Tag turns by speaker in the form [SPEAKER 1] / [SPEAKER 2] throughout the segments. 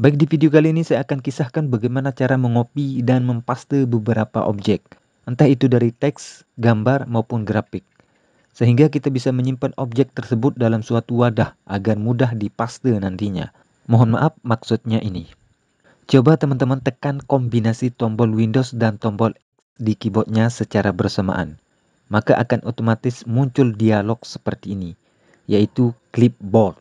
[SPEAKER 1] Baik di video kali ini saya akan kisahkan bagaimana cara mengopi dan mempaste beberapa objek, entah itu dari teks, gambar maupun grafik. Sehingga kita bisa menyimpan objek tersebut dalam suatu wadah agar mudah dipaste nantinya. Mohon maaf maksudnya ini. Coba teman-teman tekan kombinasi tombol Windows dan tombol X di keyboardnya secara bersamaan. Maka akan otomatis muncul dialog seperti ini, yaitu clipboard.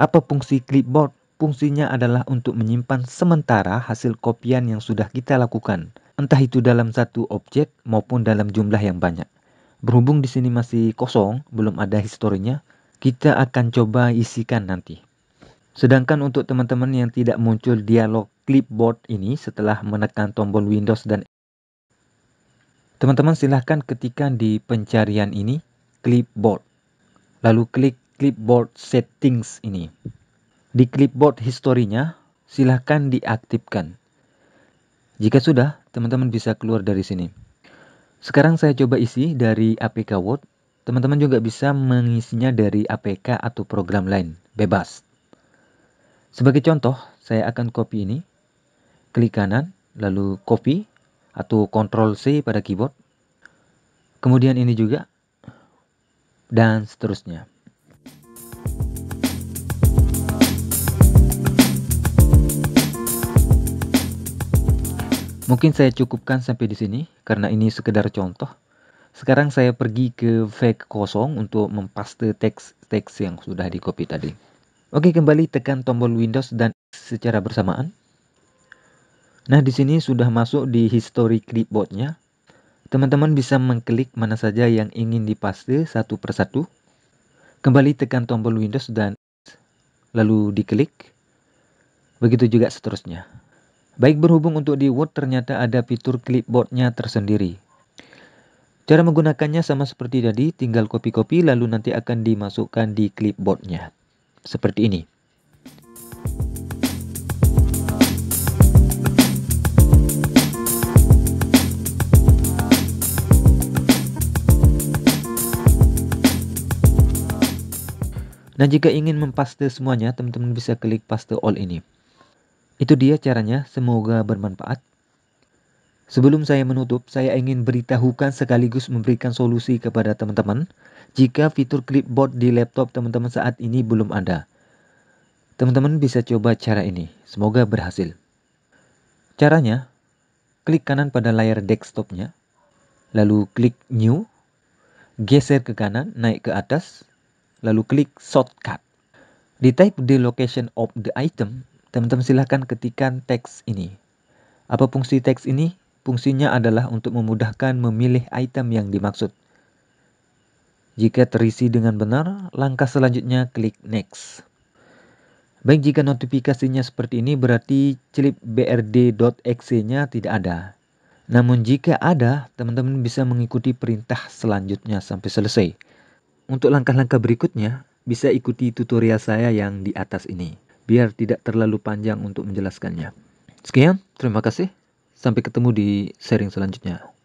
[SPEAKER 1] Apa fungsi clipboard? Fungsinya adalah untuk menyimpan sementara hasil kopian yang sudah kita lakukan, entah itu dalam satu objek maupun dalam jumlah yang banyak. Berhubung di sini masih kosong, belum ada historinya, kita akan coba isikan nanti. Sedangkan untuk teman-teman yang tidak muncul dialog clipboard ini setelah menekan tombol Windows dan Teman-teman silahkan ketikkan di pencarian ini clipboard. Lalu klik clipboard settings ini. Di clipboard historinya, silahkan diaktifkan. Jika sudah, teman-teman bisa keluar dari sini. Sekarang saya coba isi dari APK Word. Teman-teman juga bisa mengisinya dari APK atau program lain, bebas. Sebagai contoh, saya akan copy ini. Klik kanan, lalu copy atau Ctrl C pada keyboard. Kemudian ini juga, dan seterusnya. Mungkin saya cukupkan sampai di sini karena ini sekedar contoh. Sekarang saya pergi ke fake kosong untuk mempaste teks-teks yang sudah di copy tadi. Oke, kembali tekan tombol Windows dan secara bersamaan. Nah, di sini sudah masuk di history clipboardnya. Teman-teman bisa mengklik mana saja yang ingin dipaste satu persatu. Kembali tekan tombol Windows dan lalu diklik. Begitu juga seterusnya. Baik berhubung untuk di Word ternyata ada fitur clipboardnya tersendiri. Cara menggunakannya sama seperti tadi, tinggal copy-copy lalu nanti akan dimasukkan di clipboardnya. Seperti ini. Nah jika ingin mempaste semuanya, teman-teman bisa klik paste all ini. Itu dia caranya, semoga bermanfaat. Sebelum saya menutup, saya ingin beritahukan sekaligus memberikan solusi kepada teman-teman jika fitur clipboard di laptop teman-teman saat ini belum ada. Teman-teman bisa coba cara ini, semoga berhasil. Caranya, klik kanan pada layar desktopnya, lalu klik New, geser ke kanan, naik ke atas, lalu klik Shortcut. Di type the location of the item, Teman-teman silahkan ketikkan teks ini. Apa fungsi teks ini? Fungsinya adalah untuk memudahkan memilih item yang dimaksud. Jika terisi dengan benar, langkah selanjutnya klik next. Baik, jika notifikasinya seperti ini berarti clip brd.exe-nya tidak ada. Namun jika ada, teman-teman bisa mengikuti perintah selanjutnya sampai selesai. Untuk langkah-langkah berikutnya, bisa ikuti tutorial saya yang di atas ini biar tidak terlalu panjang untuk menjelaskannya. Sekian, terima kasih. Sampai ketemu di sharing selanjutnya.